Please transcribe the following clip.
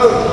go.